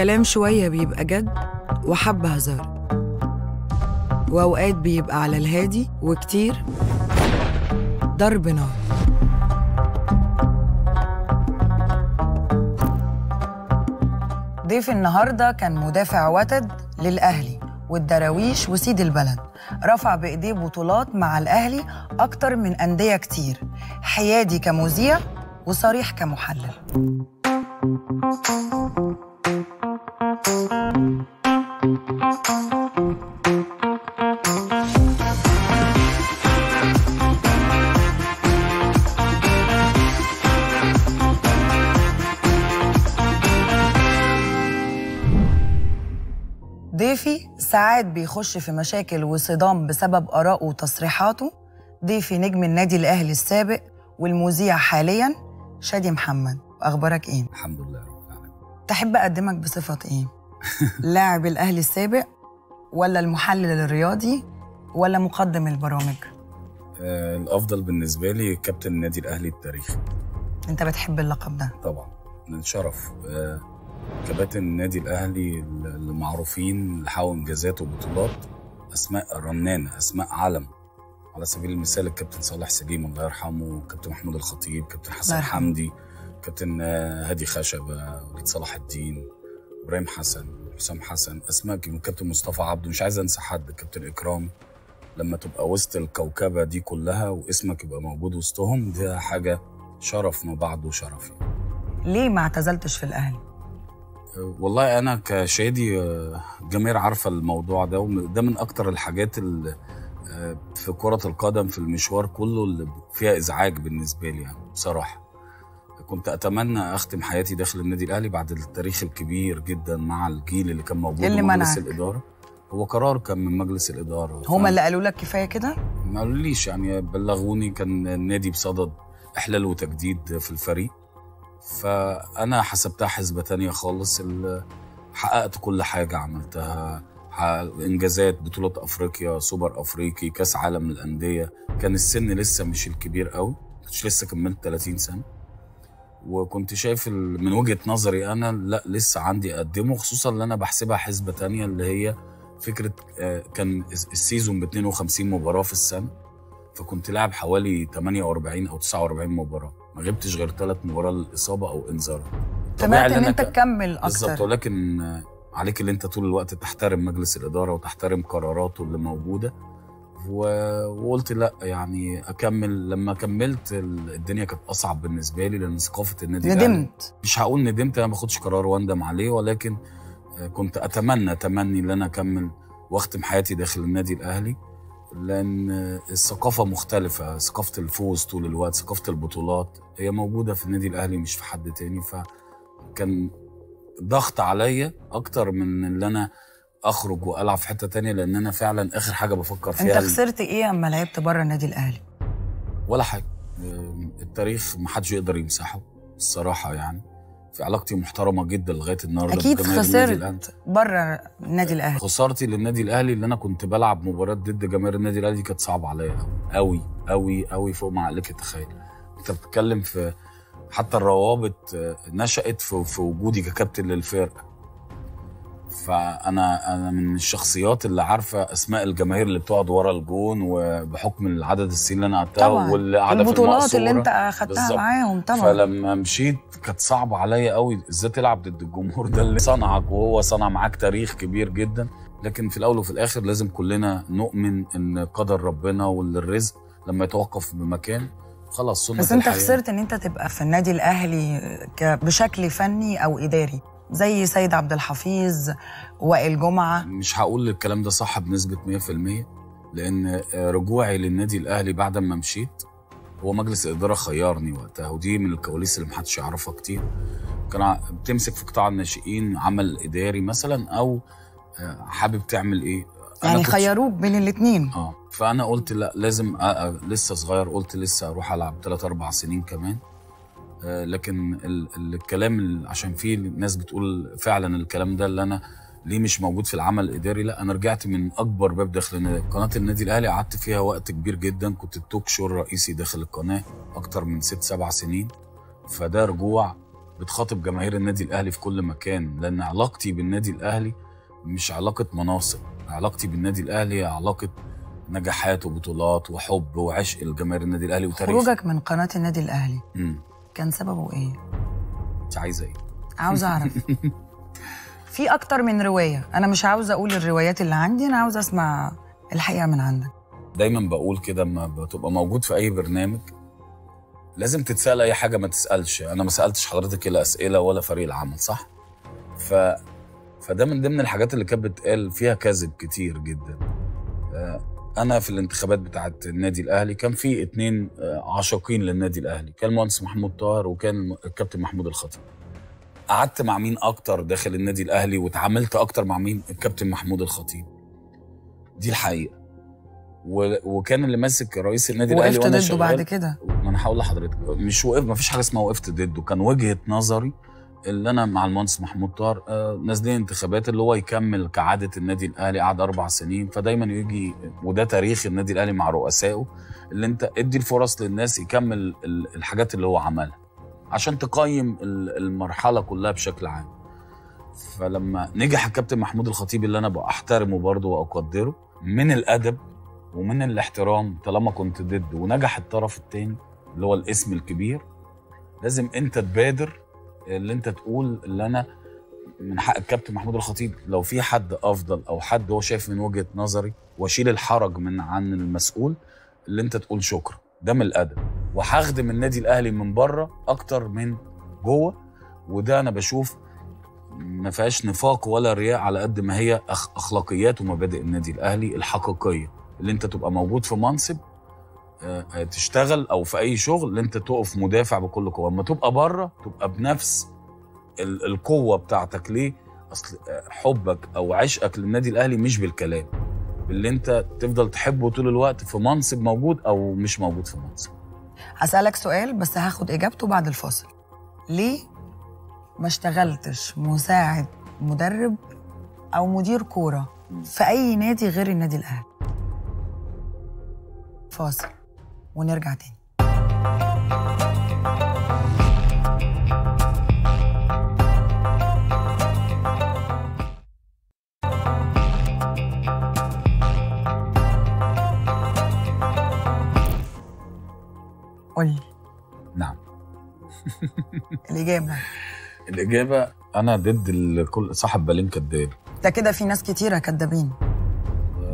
الكلام شوية بيبقى جد وحبة هزار. وأوقات بيبقى على الهادي وكتير ضرب نار. ضيف النهارده كان مدافع وتد للأهلي والدراويش وسيد البلد. رفع بإيديه بطولات مع الأهلي أكتر من أندية كتير. حيادي كمذيع وصريح كمحلل. ضيفي ساعات بيخش في مشاكل وصدام بسبب آرائه وتصريحاته ضيفي نجم النادي الأهلي السابق والمذيع حاليا شادي محمد أخبارك إيه؟ الحمد لله رب العالمين تحب أقدمك بصفة إيه؟ لاعب الأهلي السابق ولا المحلل الرياضي ولا مقدم البرامج؟ آه الأفضل بالنسبة لي كابتن النادي الأهلي التاريخي أنت بتحب اللقب ده؟ طبعا من شرف. آه كباتن النادي الأهلي المعروفين اللي حققوا إنجازات وبطولات أسماء رنانه أسماء علم على سبيل المثال الكابتن صالح سليم الله يرحمه كابتن محمود الخطيب كابتن حسن. حمدي كابتن آه، هادي خشبة وليد صلاح الدين. إبراهيم حسن حسام حسن اسماء. كابتن مصطفى عبده مش عايز أنسى حد كابتن اكرامي لما تبقى وسط الكوكبة دي كلها واسمك يبقى موجود وسطهم ده حاجة شرف ما بعده شرف يعني. ليه ما اعتزلتش في الأهلي؟ والله أنا كشادي الجماهير عارفة الموضوع ده وده من أكتر الحاجات اللي آه، في كرة القدم في المشوار كله اللي فيها إزعاج بالنسبة لي يعني بصراحة كنت أتمنى أختم حياتي داخل النادي الأهلي بعد التاريخ الكبير جدا مع الجيل اللي كان موجود إيه اللي منعك؟ الإدارة. هو قرار كان من مجلس الإدارة. هما اللي قالوا لك كفاية كده؟ ما قالوليش يعني بلغوني كان النادي بصدد إحلال وتجديد في الفريق. فأنا حسبتها حسبة تانية خالص. ال- حققت كل حاجة عملتها. إنجازات بطولة أفريقيا سوبر أفريقي كأس عالم للأندية. كان السن لسه مش الكبير قوي كنتش لسه كملت 30 سنة. وكنت شايف من وجهة نظري أنا لأ لسه عندي أقدمه خصوصا اللي أنا بحسبها حسبة تانية اللي هي فكرة آه، كان ال season ب 52 مباراة في السنة فكنت لاعب حوالي 48 أو 49 مباراة ما غبتش غير ثلاث مباراة للإصابة أو إنذار. طبيعي إن أنت تكمل بالظبط أكتر ولكن آه، عليك اللي أنت طول الوقت تحترم مجلس الإدارة وتحترم قراراته اللي موجودة. وقلت لا يعني أكمل. لما كملت ال- الدنيا كانت أصعب بالنسبة لي لأن ثقافة النادي ندمت. مش هقول ندمت أنا ما باخدش قرار وأندم عليه ولكن آه، كنت أتمنى تمني إن أنا أكمل وأختم حياتي داخل النادي الأهلي لأن الثقافة مختلفة. ثقافة الفوز طول الوقت ثقافة البطولات هي موجودة في النادي الأهلي مش في حد تاني. فكان ضغط عليا أكتر من إن أنا اخرج والعب في حتة تانية لأن أنا فعلا آخر حاجة بفكر فيها انت خسرت إيه اما لعبت بره النادي الاهلي؟ ولا حاجة. التاريخ محدش يقدر يمسحه الصراحة يعني. في علاقتي محترمة جدا لغاية النهارده أكيد. خسرت بره النادي الأهلي. خسارتي للنادي الأهلي اللي أنا كنت بلعب مباراه ضد جماهير النادي الأهلي كانت صعبة عليا قوي قوي قوي فوق ما عقلك يتخيل أنت بتتكلم في حتى الروابط آه، نشأت في, في وجودي ككابتن للفرقة. فأنا أنا من الشخصيات اللي عارفة أسماء الجماهير اللي بتقعد ورا الجون وبحكم العدد السنين اللي أنا قعدتها واللي قاعدة في البطولات اللي. أنت أخدتها. معاهم طبعا فلما مشيت كانت صعبة عليا قوي إزاي تلعب ضد الجمهور ده اللي صنعك وهو صنع معاك تاريخ كبير جدا لكن في الأول وفي الآخر لازم كلنا نؤمن إن قدر ربنا والرزق لما يتوقف بمكان خلاص سنة بس أنت الحياة. خسرت إن أنت تبقى في النادي الأهلي بشكل فني أو إداري زي سيد عبد الحفيظ وائل جمعة. مش هقول الكلام ده صح بنسبة 100% لأن رجوعي للنادي الأهلي بعد ما مشيت هو مجلس الإدارة خيرني وقتها ودي من الكواليس اللي محدش يعرفها كتير. كان بتمسك في قطاع الناشئين عمل إداري مثلا أو آه، حابب تعمل أنا يعني خيروك بين الاثنين آه فأنا قلت لا لازم أ... أ... لسه صغير قلت لسه أروح ألعب 3 4 سنين كمان. آه لكن ال... ال- الكلام ال... عشان في ناس بتقول فعلا الكلام ده اللي أنا ليه مش موجود في العمل الإداري؟ لا أنا رجعت من أكبر باب داخل النادي. قناة النادي الأهلي قعدت فيها وقت كبير جدا. كنت التوك شو الرئيسي داخل القناة أكتر من ست سبع سنين. فده رجوع بتخاطب جماهير النادي الأهلي في كل مكان لأن علاقتي بالنادي الأهلي مش علاقة مناصب. علاقتي بالنادي الأهلي علاقة نجاحات وبطولات وحب وعشق لجماهير النادي الأهلي وتاريخ. خروجك من قناة النادي الأهلي. امم كان سببه إيه؟ انت عايزة إيه. عاوزة أعرف. في أكتر من رواية. أنا مش عاوزة أقول الروايات اللي عندي أنا عاوزة أسمع الحقيقة من عندك. دايما بقول كده لما بتبقى موجود في أي برنامج. لازم تتسأل أي حاجة ما تسألش. أنا ما سألتش حضرتك إلا أسئلة ولا فريق العمل صح؟ ف فده من ضمن الحاجات اللي كانت بتقال فيها كذب كتير جدا. أنا في الانتخابات بتاعه النادي الأهلي كان في اتنين آه، عاشقين للنادي الأهلي كان المهندس محمود طاهر وكان الكابتن محمود الخطيب. قعدت مع مين أكتر داخل النادي الأهلي واتعاملت أكتر مع مين؟ الكابتن محمود الخطيب. دي الحقيقة. و... وكان اللي ماسك رئيس النادي الأهلي وقفت ضده بعد كده. ما أنا هقول لحضرتك مش وقف ما فيش حاجة اسمها وقفت ضده كان وجهة نظري اللي أنا مع المهندس محمود طاهر آه نازلين انتخابات اللي هو يكمل كعادة النادي الأهلي قعد أربع سنين فدايما يجي وده تاريخ النادي الأهلي مع رؤسائه اللي أنت ادي الفرص للناس يكمل ال- الحاجات اللي هو عملها عشان تقيم ال- المرحلة كلها بشكل عام. فلما نجح الكابتن محمود الخطيب اللي أنا بحترمه برضه وأقدره من الأدب ومن الاحترام طالما كنت ضده ونجح الطرف الثاني اللي هو الاسم الكبير لازم أنت تبادر اللي انت تقول اللي أنا من حق الكابتن محمود الخطيب لو في حد أفضل أو حد هو شايف من وجهة نظري وأشيل الحرج من عن المسؤول اللي انت تقول شكرا ده من الأدب. وهخدم النادي الأهلي من بره أكتر من جوه وده أنا بشوف ما فيهاش نفاق ولا رياء على قد ما هي اخلاقيات ومبادئ النادي الأهلي الحقيقية. اللي انت تبقى موجود في منصب تشتغل أو في أي شغل أنت تقف مدافع بكل قوة. أما تبقى بره تبقى بنفس ال- القوة بتاعتك. ليه؟ أصل آه، حبك أو عشقك للنادي الأهلي مش بالكلام. اللي أنت تفضل تحبه طول الوقت في منصب موجود أو مش موجود في منصب. هسألك سؤال بس هاخد إجابته بعد الفاصل. ليه ما اشتغلتش مساعد مدرب أو مدير كورة في أي نادي غير النادي الأهلي؟ فاصل. ونرجع تاني. قولي. نعم. الإجابة. الإجابة أنا ضد كل صاحب بالين كداب ده كده في ناس كتيرة كدابين.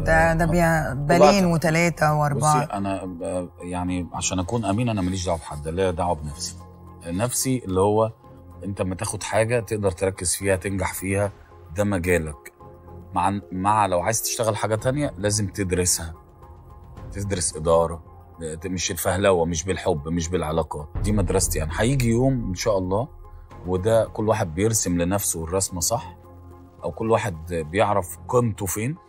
ده ده بيا بالين وثلاثة بصي وأربعة. أنا يعني عشان أكون أمين أنا ماليش دعوة بحد ليا دعوة بنفسي. نفسي اللي هو أنت لما تاخد حاجة تقدر تركز فيها تنجح فيها ده مجالك. مع مع لو عايز تشتغل حاجة تانية لازم تدرسها. تدرس إدارة مش الفهلوة مش بالحب مش بالعلاقات دي مدرستي يعني هيجي يوم إن شاء الله وده كل واحد بيرسم لنفسه الرسمة صح أو كل واحد بيعرف قيمته فين آه،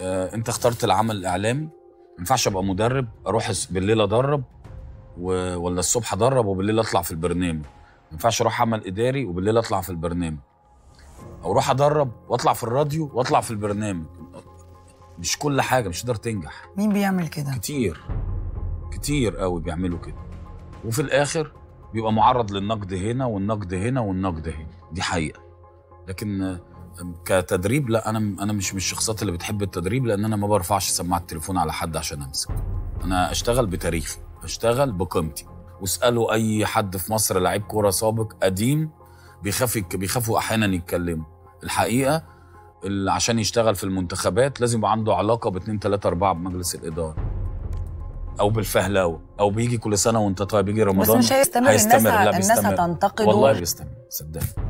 انت اخترت العمل الاعلامي. ما ينفعش ابقى مدرب أروح بالليل ادرب و... ولا الصبح ادرب وبالليل اطلع في البرنامج. ما ينفعش أروح عمل اداري وبالليل اطلع في البرنامج. أو أروح ادرب واطلع في الراديو واطلع في البرنامج. مش كل حاجة مش تقدر تنجح. مين بيعمل كده؟ كتير كتير قوي بيعملوا كده. وفي الآخر بيبقى معرض للنقد هنا والنقد هنا والنقد هنا. دي حقيقة. لكن آه، كتدريب لا أنا أنا مش من الشخصيات اللي بتحب التدريب لأن أنا ما برفعش سماعة التليفون على حد عشان امسك أنا أشتغل بتاريخي أشتغل بقيمتي. واسألوا أي حد في مصر لعيب كورة سابق قديم بيخاف بيخافوا أحيانا يتكلموا. الحقيقة اللي عشان يشتغل في المنتخبات لازم يبقى عنده علاقة باثنين ثلاثة أربعة بمجلس الإدارة. أو بالفهلاوه أو بيجي كل سنة وأنت طيب بيجي بس رمضان مش هيستمر. الناس هيستمر، لا الناس. هتنتقده. والله بيستمر صدقني.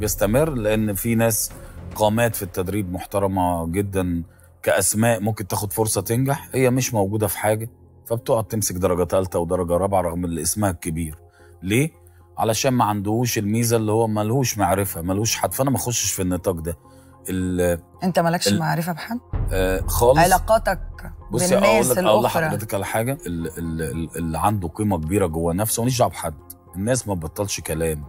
بيستمر لأن في ناس قامات في التدريب محترمة جدا كأسماء ممكن تاخد فرصة تنجح هي مش موجودة في حاجة فبتقعد تمسك درجة ثالثه ودرجة رابعة رغم اللي اسمها الكبير ليه؟ علشان ما عندهوش الميزة اللي هو ملهوش معرفة ملهوش حد فأنا ما أخشش في النطاق ده. أنت مالكش ال- معرفة بحد؟ آه، خالص. علاقاتك بصي أقول بالناس لك أقول الأخرى. لحضرتك على حاجة ال- ال- ال- اللي عنده قيمة كبيرة جوه نفسه ماليش دعوة بحد. الناس ما بتبطلش كلام.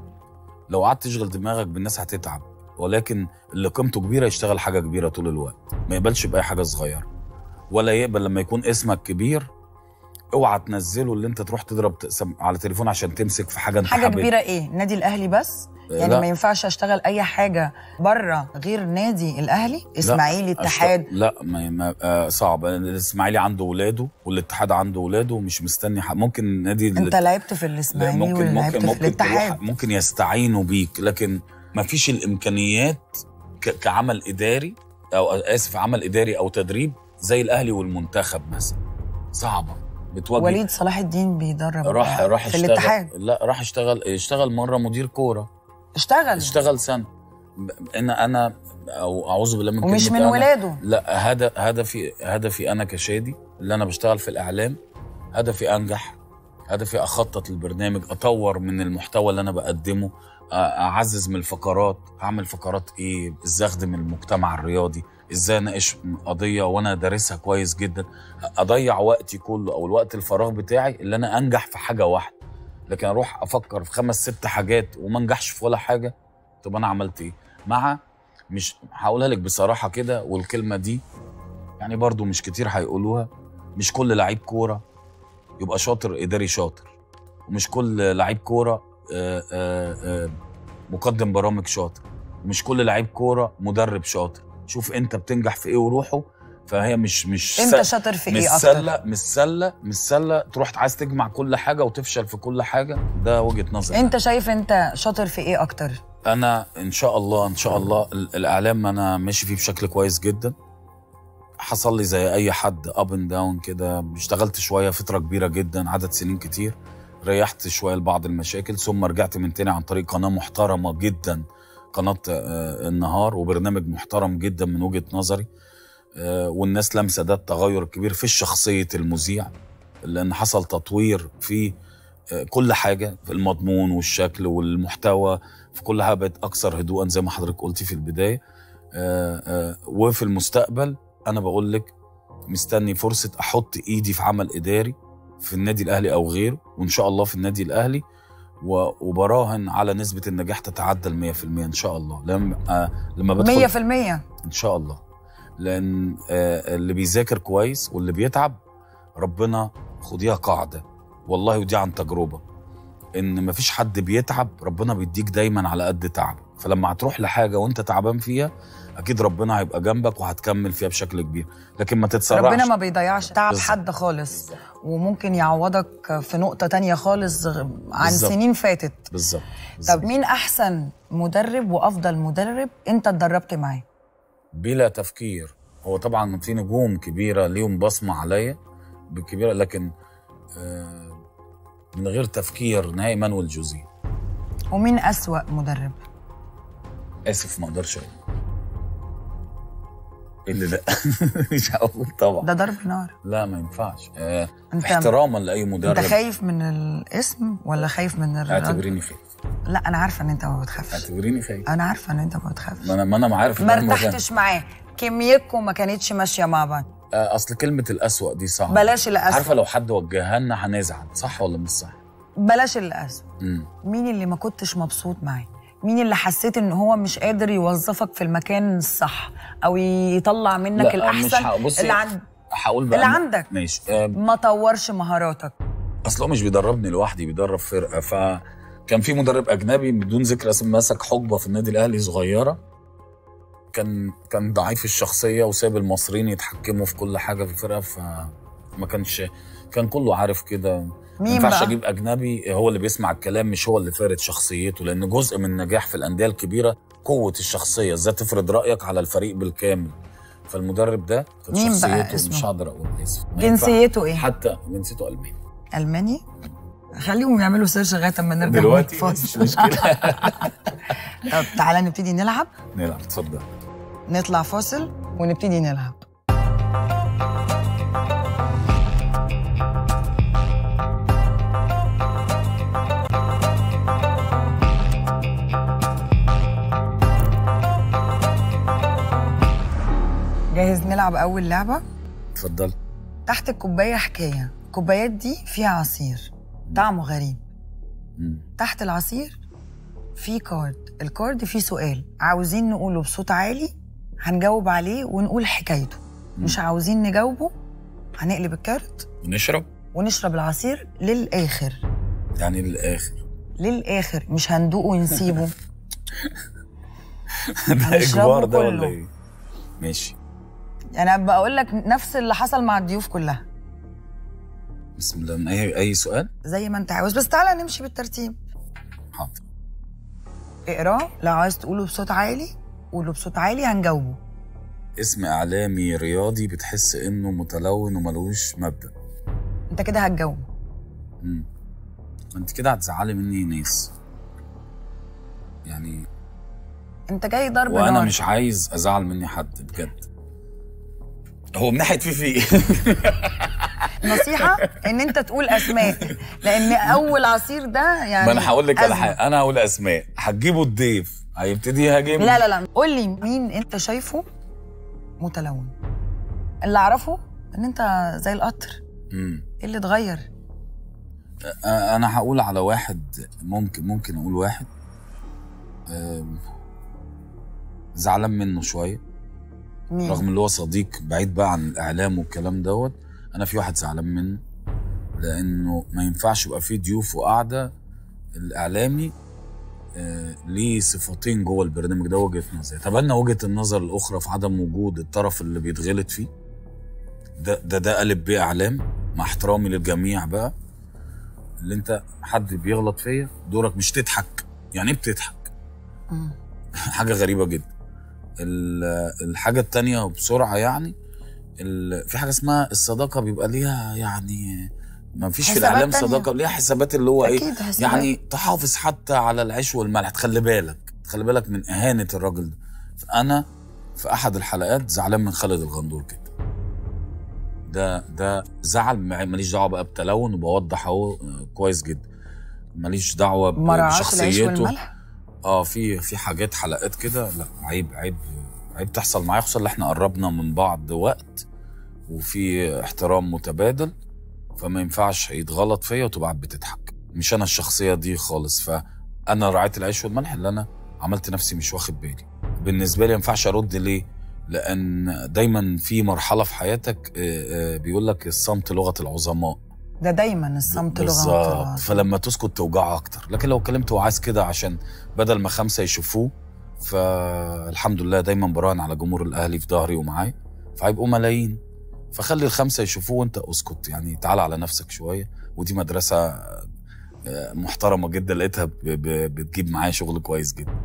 لو قعدت تشغل دماغك بالناس هتتعب ولكن اللي قيمته كبيرة يشتغل حاجة كبيرة طول الوقت ما يقبلش بأي حاجة صغيرة ولا يقبل لما يكون اسمك كبير اوعى تنزله اللي انت تروح تضرب تقسم على تليفون عشان تمسك في حاجة انت حاجة حاببها. كبيرة إيه؟ نادي الأهلي بس؟ يعني لا. ما ينفعش أشتغل أي حاجة بره غير نادي الأهلي؟ إسماعيلي أشت- اتحاد. لا ما ما آه صعب. الإسماعيلي عنده ولاده والاتحاد عنده ولاده ومش مستني حق. ممكن نادي أنت لعبت في لا، الإسماعيلي ممكن ولعبت ممكن في ممكن الاتحاد. تروح ممكن يستعينوا بيك لكن ما فيش الإمكانيات ك- كعمل إداري أو آسف عمل إداري أو تدريب زي الأهلي والمنتخب مثلا. صعبة. بتواجه وليد صلاح الدين بيدرب راح راح في اشتغل الاتحاد. لا راح اشتغل اشتغل مرة مدير كورة. اشتغل. اشتغل سنة. أنا أنا أو أعوذ بالله من ومش من. ولاده. لا هدف هدفي هدفي أنا كشادي اللي أنا بشتغل في الإعلام. هدفي أنجح. هدفي أخطط البرنامج أطور من المحتوى اللي أنا بقدمه أعزز من الفقرات. اعمل فقرات إيه؟ إزاي اخدم المجتمع الرياضي. إزاي أناقش قضية وأنا دارسها كويس جدا؟ أضيع وقتي كله أو الوقت الفراغ بتاعي اللي أنا أنجح في حاجة واحدة. لكن أروح أفكر في خمس ست حاجات وما أنجحش في ولا حاجة طب أنا عملت إيه؟ مع مش هقولها لك بصراحة كده والكلمة دي يعني برضو مش كتير هيقولوها. مش كل لعيب كورة يبقى شاطر اداري شاطر ومش كل لعيب كورة آه، آه، آه، مقدم برامج شاطر. ومش كل لعيب كورة مدرب شاطر. شوف انت بتنجح في إيه وروحه فهي مش مش انت شاطر في مش إيه أكتر؟ سله مش سله مش سلة تروح عايز تجمع كل حاجة وتفشل في كل حاجة. ده وجهة نظري انت شايف انت شاطر في إيه أكتر؟ أنا إن شاء الله إن شاء الله ال- الإعلام أنا ماشي فيه بشكل كويس جدا. حصل لي زي أي حد up and down كده. اشتغلت شوية فترة كبيرة جدا عدد سنين كتير. ريحت شوية لبعض المشاكل ثم رجعت من تاني عن طريق قناة محترمة جدا. قناة آه، النهار وبرنامج محترم جدا من وجهة نظري آه، والناس لمسة ده التغير الكبير في شخصيه المذيع لأن حصل تطوير في آه، كل حاجة في المضمون والشكل والمحتوى في كل حاجة بقت أكثر هدوءا زي ما حضرتك قلتي في البداية. وفي المستقبل أنا بقول لك مستني فرصة أحط إيدي في عمل إداري في النادي الأهلي أو غيره وإن شاء الله في النادي الأهلي وبراهن على نسبة النجاح تتعدى ال 100% إن شاء الله. لما آه، لما بدخل 100% إن شاء الله. لأن آه، اللي بيذاكر كويس واللي بيتعب ربنا خديها قاعدة. والله ودي عن تجربة. إن مفيش حد بيتعب ربنا بيديك دايما على قد تعبك. فلما هتروح لحاجة وأنت تعبان فيها أكيد ربنا هيبقى جنبك وهتكمل فيها بشكل كبير لكن ما تتسرعش ربنا ما بيضيعش تعب بالظبط. حد خالص وممكن يعوضك في نقطة تانية خالص عن بالظبط. سنين فاتت بالظبط طب. مين أحسن مدرب وأفضل مدرب أنت اتدربت معاه؟ بلا تفكير هو طبعا في نجوم كبيرة ليهم بصمة عليا كبيره لكن آه، من غير تفكير نهائي مانويل جوزيه ومين أسوأ مدرب؟ آسف ما أقدرش أقول إيه اللي لا. مش هقول طبعا. ده ضرب نار. لا ما ينفعش. آه احتراما لأي مدرب. أنت خايف من الاسم ولا خايف من الرد؟ اعتبريني خايف لا أنا عارفة إن أنت ما بتخافش. اعتبريني خايف أنا عارفة إن أنت ما بتخافش. ما أنا ما أنا عارف ما ارتحتش معاه. كيميتكم ما كانتش ماشية مع بعض. آه أصل كلمة الأسوأ دي صعبة. بلاش الأسوأ. عارفة لو حد وجهها لنا هنزعل صح ولا مش صح؟ بلاش الأسوأ. مين اللي ما كنتش مبسوط معاه؟ مين اللي حسيت إن هو مش قادر يوظفك في المكان الصح أو يطلع منك لا، الأحسن مش بصي، اللي, عند... هقول بقى. اللي عندك. ماشي. ما طورش مهاراتك. أصل هو مش بيدربني لوحدي بيدرب فرقة. فكان في مدرب أجنبي بدون ذكر اسم مسك حقبة في النادي الأهلي صغيرة. كان كان ضعيف الشخصية وساب المصريين يتحكموا في كل حاجة في الفرقة فما كانش كان كله عارف كده. ما ينفعش؟ أجيب أجنبي هو اللي بيسمع الكلام مش هو اللي فارض شخصيته لأن جزء من النجاح في الأندية الكبيرة قوة الشخصية إزاي تفرض رأيك على الفريق بالكامل فالمدرب ده كانت مين بقى شخصيته اسمه؟ مش هقدر أقول اسمه ما جنسيته. إيه؟ حتى جنسيته ألماني ألماني خليهم يعملوا سيرش لغاية أما نرجع دلوقتي مش. مشكلة طب تعالى نبتدي نلعب نلعب اتفضل نطلع فاصل ونبتدي نلعب جاهز نلعب أول لعبة؟ اتفضل. تحت الكوباية حكاية. الكوبايات دي فيها عصير. طعمه غريب. مم. تحت العصير في كارد. الكارد فيه سؤال. عاوزين نقوله بصوت عالي هنجاوب عليه ونقول حكايته. مش عاوزين نجاوبه هنقلب الكارت نشرب ونشرب العصير للآخر. يعني للآخر. للآخر. مش هندوق ونسيبه. ده إجبار ده. ولا إيه؟ ماشي. يعني بقول لك نفس اللي حصل مع الضيوف كلها. بسم الله. اي أي سؤال؟ زي ما أنت عاوز. بس تعالى نمشي بالترتيب. حاضر. اقراه لو عايز تقوله بصوت عالي قوله بصوت عالي هنجاوبه. اسم إعلامي رياضي بتحس إنه متلون وملوش مبدأ. أنت كده هتجاوبه. مم. ما أنت كده هتزعلي مني ناس. يعني أنت جاي ضرب وأنا نار. مش عايز أزعل مني حد بجد. هو من ناحية في في. نصيحة؟ إن أنت تقول أسماء. لأن أول عصير ده يعني ما أنا هقول لك على. حاجة. أنا هقول أسماء. هتجيبوا الضيف. هيبتدي يهاجم لا لا لا. قول لي مين أنت شايفه متلون. اللي أعرفه إن أنت زي القطر. مم. إيه اللي اتغير؟ أنا هقول على واحد. ممكن ممكن أقول واحد. زعلان منه شوية. مين رغم اللي هو صديق بعيد بقى عن الإعلام والكلام دوت أنا في واحد زعلان منه لأنه ما ينفعش يبقى فيه ضيوف وقعده الإعلامي آه ليه صفتين جوه البرنامج ده وجهة نظري. أنا وجهة النظر الأخرى في عدم وجود الطرف اللي بيتغلط فيه؟ ده ده ده قلب بيه إعلام مع احترامي للجميع بقى. اللي أنت حد بيغلط فيا دورك مش تضحك. يعني إيه بتضحك؟ مم. حاجة غريبة جدا. الحاجة التانية بسرعة يعني في حاجة اسمها الصداقة بيبقى ليها يعني ما فيش في الإعلام تانية. صداقة ليها حسابات اللي هو إيه حسابات. يعني تحافظ حتى على العيش والملح. تخلي بالك تخلي بالك من إهانة الراجل ده. فأنا في أحد الحلقات زعلان من خالد الغندور كده ده ده زعل ماليش دعوة بقى بتلون وبوضح أهو آه، كويس جدا. ماليش دعوة بشخصيته. والملح؟ آه في في حاجات حلقات كده لا عيب عيب عيب تحصل معايا خصوصا اللي إحنا قربنا من بعض وقت وفي احترام متبادل فما ينفعش يتغلط فيا وتبقى بتضحك. مش أنا الشخصية دي خالص فأنا رعيت العيش والملح اللي أنا عملت نفسي مش واخد بالي. بالنسبة لي ما ينفعش أرد ليه؟ لأن دايما في مرحلة في حياتك آه، آه، بيقول لك الصمت لغة العظماء. ده دايما الصمت لغة بالظبط. فلما تسكت توجعه أكتر. لكن لو كلمت وعايز كده عشان بدل ما خمسة يشوفوه فالحمد لله دايما براهن على جمهور الأهلي في ظهري ومعاي. فهيبقوا ملايين. فخلي الخمسة يشوفوه وانت اسكت. يعني تعال على نفسك شوية. ودي مدرسة آه، محترمة جدا. لقيتها بتجيب معايا شغل كويس جدا.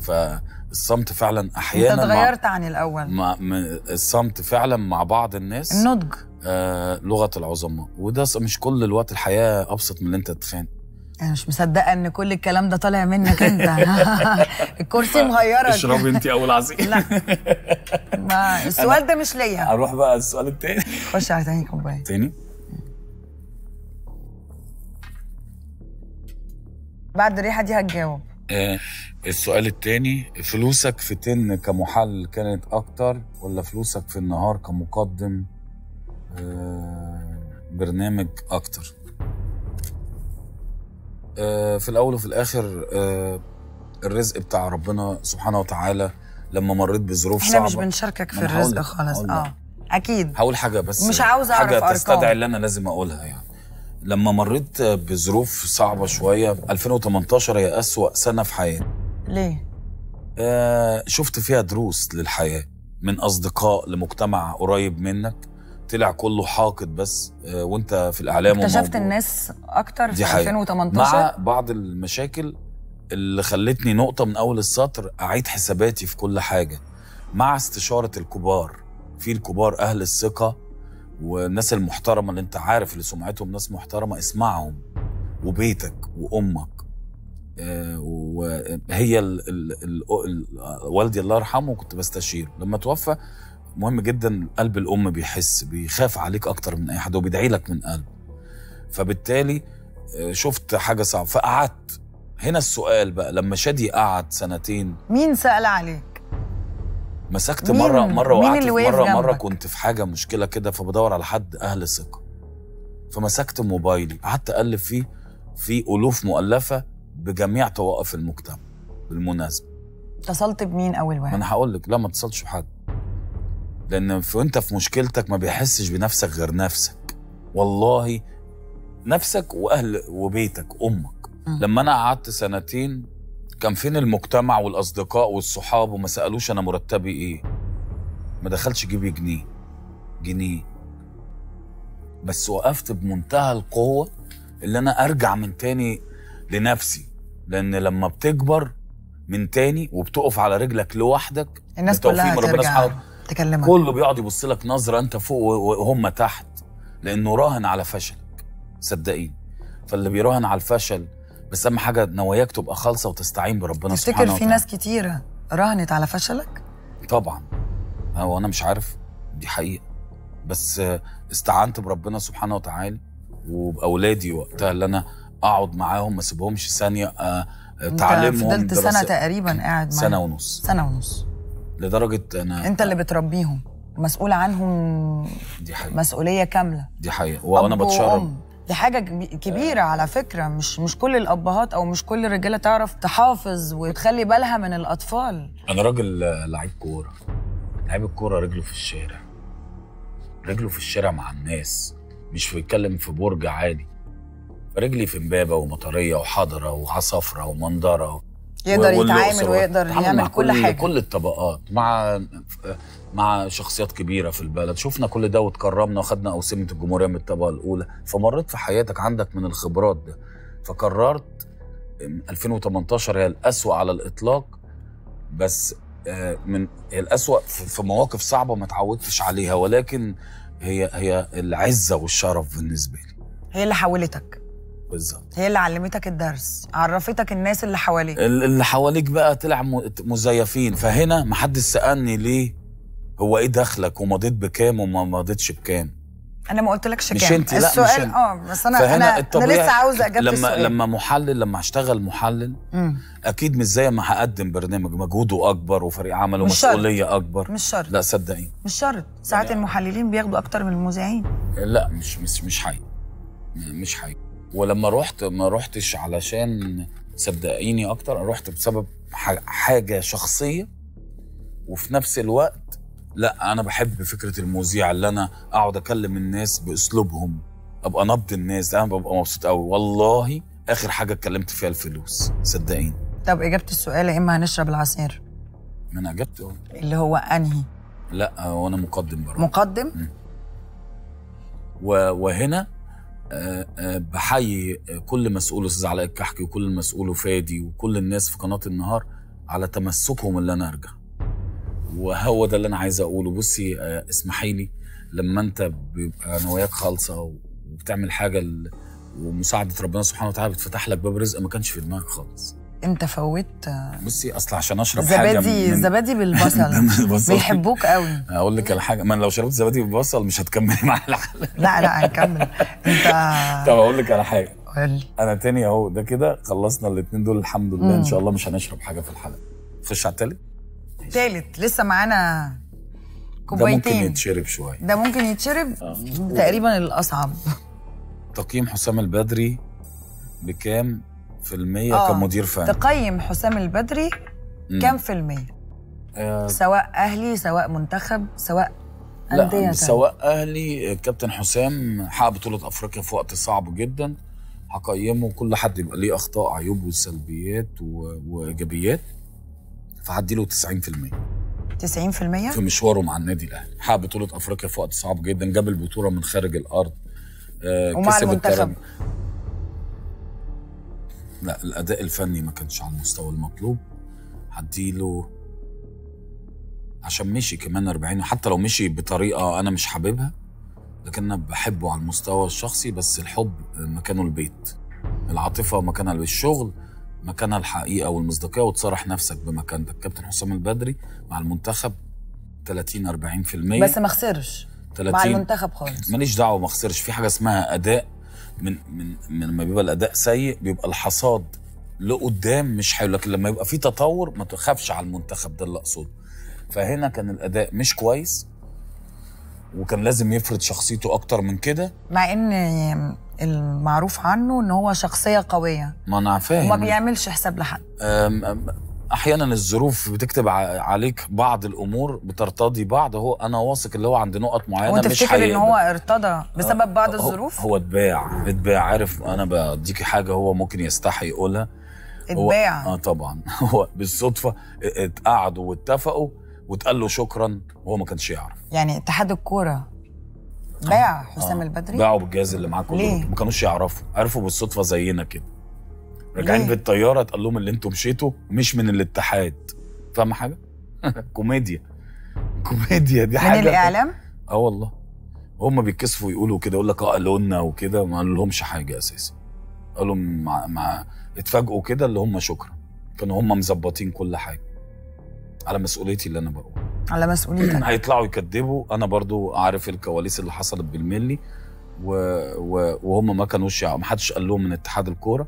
فالصمت فعلا انت أحيانا مع اتغيرت عن الأول. الصمت فعلا مع بعض الناس. النضج. لغة العظماء. وده مش كل الوقت الحياة أبسط من اللي أنت تتخان أنا مش مصدقة إن كل الكلام ده طالع منك أنت. الكرسي مغيرك انت أول عصير. لا. ما السؤال ده مش ليا. أروح بقى السؤال التاني. خش على تاني كوباية. تاني؟ بعد الريحة دي هتجاوب. آه السؤال التاني فلوسك في تن كمحل كانت أكتر ولا فلوسك في النهار كمقدم؟ آه برنامج أكتر. آه في الأول وفي الآخر آه الرزق بتاع ربنا سبحانه وتعالى لما مريت بظروف إحنا صعبة. مش بنشاركك في الرزق خالص. آه أكيد. هقول حاجة بس مش عاوزة أعرف حاجة أرقام. تستدعي اللي أنا لازم أقولها يعني. لما مريت بظروف صعبة شوية 2018 هي أسوأ سنة في حياتي. ليه؟ آه شفت فيها دروس للحياة من أصدقاء لمجتمع قريب منك. طلع كله حاقد بس آه وانت في الإعلام اكتشفت. الناس أكتر في حقيقة. 2018 مع بعض المشاكل اللي خلتني نقطة من أول السطر أعيد حساباتي في كل حاجة مع استشارة الكبار في الكبار أهل الثقة والناس المحترمة اللي أنت عارف اللي سمعتهم ناس محترمة اسمعهم وبيتك وأمك آه، وهي ال ال ال ال والدي الله يرحمه كنت بستشيره لما توفى مهم جدا قلب الأم بيحس بيخاف عليك أكتر من أي حد وبيدعي لك من قلب. فبالتالي آه، شفت حاجة صعبة فقعدت. هنا السؤال بقى لما شادي قعد سنتين؟ مين سأل عليك؟ مسكت مين- مرة مرة مين وقعت وقف مرة مرة؟ كنت في حاجة مشكلة كده فبدور على حد أهل ثقه فمسكت موبايلي قعدت أقلب فيه في ألوف مؤلفة بجميع طوائف المجتمع بالمناسبة. اتصلت بمين أول ما واحد أنا هقول لك لا ما اتصلش بحد. لأن في وأنت في مشكلتك ما بيحسش بنفسك غير نفسك. والله نفسك وأهل وبيتك أمك. مم. لما أنا قعدت سنتين كان فين المجتمع والأصدقاء والصحاب وما سألوش أنا مرتبي إيه. ما دخلش جيبي جنيه. جنيه. بس وقفت بمنتهى القوة اللي أنا أرجع من تاني لنفسي. لأن لما بتكبر من تاني وبتقف على رجلك لوحدك الناس كلها ربنا تكلمك. كله بيقعد يبص لك نظرة أنت فوق وهم تحت لأنه راهن على فشلك صدقيني. فاللي بيراهن على الفشل بس أهم حاجة نواياك تبقى خالصة وتستعين بربنا تفتكر سبحانه في وتعالى. ناس كتيرة راهنت على فشلك؟ طبعا. هو أنا مش عارف دي حقيقة. بس استعنت بربنا سبحانه وتعالى وبأولادي وقتها اللي أنا أقعد معاهم ما أسيبهمش ثانية آه، تعلمهم فضلت دراسة- تقريبا قاعد معاهم. سنه ونص. سنة ونص. لدرجة أنا أنت اللي بتربيهم مسؤول عنهم دي حقيقة. مسؤولية كاملة. دي حقيقة. وأنا بتشرب. دي حاجة كبي- كبيرة على فكرة. مش مش كل الأبهات أو مش كل الرجالة تعرف تحافظ وتخلي بالها من الأطفال. أنا راجل لعيب كورة. لعيب الكورة رجله في الشارع. رجله في الشارع مع الناس. مش بيتكلم في برج عالي رجلي في امبابة ومطرية وحضرة وعصافرة ومنظرة يقدر يتعامل ويقدر يعمل كل حاجة. كل الطبقات مع مع شخصيات كبيرة في البلد. شفنا كل ده وتكرمنا وخدنا أوسمة الجمهورية من الطبقة الأولى. فمريت في حياتك عندك من الخبرات ده. فقررت إن 2018 هي الأسوأ على الإطلاق بس آه، من هي الأسوأ في مواقف صعبة ما تعودتش عليها ولكن هي هي العزة والشرف بالنسبة لي. هي اللي حولتك. بالظبط. هي اللي علمتك الدرس عرفتك الناس اللي حواليك. ال- اللي حواليك بقى طلع مزيفين. فهنا محدش سألني ليه هو إيه دخلك ومضيت بكام وما مضيتش بكام. أنا ما قلتلكش مش كام. أنت، لا، مش السؤال أنت. آه بس انا فهنا أنا, أنا لسه عاوزه إجابة لما السؤال. لما محلل لما هشتغل محلل مم. أكيد مش زي ما هقدم برنامج. مجهوده أكبر وفريق عمل مش شرط. أكبر. مش شرط. لا صدقيني. مش شرط. ساعات يعني- المحللين بياخدوا أكتر من المذيعين. لا مش مش مش حقيقي. مش حقيقي. ولما رحت ما رحتش علشان صدقيني أكتر أنا رحت بسبب حاجة شخصية. وفي نفس الوقت لا أنا بحب فكرة المذيع اللي أنا أقعد أكلم الناس بأسلوبهم أبقى نبض الناس أنا ببقى مبسوط قوي والله آخر حاجة اتكلمت فيها الفلوس صدقيني. طب إجابة السؤال يا إما هنشرب العصير. ما أنا اجبت أهو. اللي هو أنهي؟ لا وأنا مقدم برضه. مقدم؟ وهنا بحيي كل مسؤول أستاذ علاء الكحكي وكل مسؤول وفادي وكل الناس في قناة النهار على تمسكهم اللي أنا أرجع. وهو ده اللي أنا عايز أقوله. بصي آه، اسمحي لي لما أنت بيبقى نواياك خالصة وبتعمل حاجة ومساعدة ربنا سبحانه وتعالى بتفتح لك باب رزق ما كانش في دماغك خالص. انت فوت؟ بصي أصل عشان أشرب حاجة زبادي زبادي بالبصل. بصل. بيحبوك قوي. أقول لك على حاجة ما أنا لو شربت زبادي بالبصل مش هتكملي معايا الحلقة لا لا هنكمل. انت طب أقول لك على حاجة. قول لي. أنا تاني أهو ده كده خلصنا الاثنين دول الحمد لله. مم. ان شاء الله مش هنشرب حاجة في الحلقة. خش على التالت. تالت. لسه معانا ده ممكن كوبايتين. يتشرب شوية. ده ممكن يتشرب؟ آه. تقريبا الأصعب. تقييم حسام البدري بكام؟ في المية آه. كمدير فني تقيم حسام البدري مم. كام في المية آه سواء أهلي سواء منتخب سواء أندية لا. سواء أهلي كابتن حسام حقق بطولة أفريقيا في وقت صعب جدا هقيمه كل حد يبقى ليه أخطاء عيوب وسلبيات و... وإيجابيات فهديله 90% 90% في مشواره مع النادي الأهلي حقق بطولة أفريقيا في وقت صعب جدا جاب البطولة من خارج الأرض آه، ومع كسب المنتخب. لا الأداء الفني ما كانش على المستوى المطلوب. هديله عشان مشي كمان 40 حتى لو مشي بطريقة أنا مش حاببها لكن أنا بحبه على المستوى الشخصي بس الحب مكانه البيت. العاطفة مكانها الشغل مكانها الحقيقة والمصداقية وتصارح نفسك بمكانتك كابتن حسام البدري مع المنتخب 30 40% بس ما خسرش. مع 30 المنتخب خالص. ماليش دعوة ما اخسرش في حاجة اسمها أداء من من من لما بيبقى الأداء سيء بيبقى الحصاد لقدام مش حلو. لكن لما يبقى في تطور ما تخافش على المنتخب ده اللي أقصده. فهنا كان الأداء مش كويس وكان لازم يفرض شخصيته أكتر من كده. مع إن المعروف عنه إن هو شخصية قوية. ما أنا وما فاهم بيعملش حساب لحد. أحيانا الظروف بتكتب عليك بعض الأمور بترتضي بعض. هو أنا واثق اللي هو عند نقط معينة وانت مش تفتكر إن. هو ارتضى بسبب بعض هو- الظروف؟ هو اتباع اتباع. عارف أنا بديكي حاجة هو ممكن يستحي يقولها. اتباع. آه طبعا. هو بالصدفة اتقعدوا واتفقوا واتقال له شكرا وهو ما كانش يعرف. يعني اتحاد الكورة باع حسام آه. البدري؟ باعوا بالجهاز اللي معاه كله؟ ما كانوش يعرفوا. عرفوا بالصدفة زينا كده. راجعين؟ بالطيارة اتقال لهم اللي أنتوا مشيتوا مش من الاتحاد. فاهم حاجة؟ كوميديا. كوميديا دي من حاجة. الإعلام؟ آه والله. هم بيتكسفوا يقولوا كده يقول لك آه قالوا لنا وكده ما قالوا لهمش حاجة أساسا. قالوا مع, مع اتفاجئوا كده اللي هم شكرا. كانوا هم مظبطين كل حاجة. على مسؤوليتي اللي أنا بقول. على مسؤوليتك. هيطلعوا يكذبوا. أنا برضو عارف الكواليس اللي حصلت بالملي و... و... وهم ما كانوش ما حدش قال لهم من اتحاد الكورة.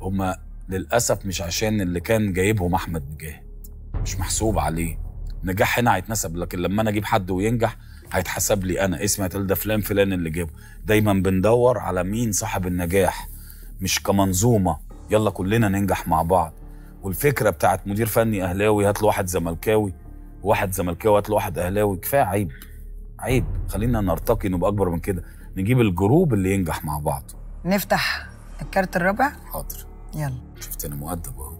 هم للأسف مش عشان اللي كان جايبهم أحمد مجاهد مش محسوب عليه. نجاح هنا هيتنسب لكن لما أنا أجيب حد وينجح هيتحسب لي أنا. اسمي هيتقال ده فلان فلان اللي جابه. دايما بندور على مين صاحب النجاح. مش كمنظومة. يلا كلنا ننجح مع بعض. والفكرة بتاعت مدير فني أهلاوي هات له واحد زملكاوي. واحد زملكاوي هات له واحد أهلاوي. كفاية عيب. عيب. خلينا نرتقي نبقى أكبر من كده. نجيب الجروب اللي ينجح مع بعض. نفتح الكارت الرابع حاضر. يلا. شفت أنا مؤدب أهو.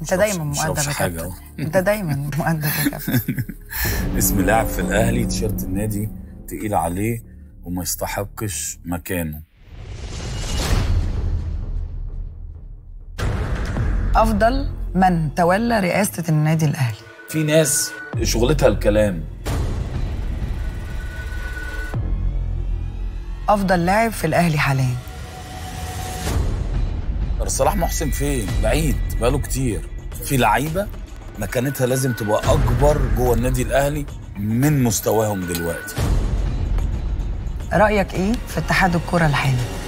أنت دايما مؤدب يا كابتن. أنت دايما مؤدب يا كابتن. اسم لاعب في الأهلي تيشيرت النادي تقيل عليه وما يستحقش مكانه. أفضل من تولى رئاسة النادي الأهلي. في ناس شغلتها الكلام. أفضل لاعب في الأهلي حاليا. صلاح محسن فين؟ بعيد بقاله كتير. في لعيبة مكانتها لازم تبقى أكبر جوه النادي الأهلي من مستواهم دلوقتي. رأيك إيه في اتحاد الكرة الحالي؟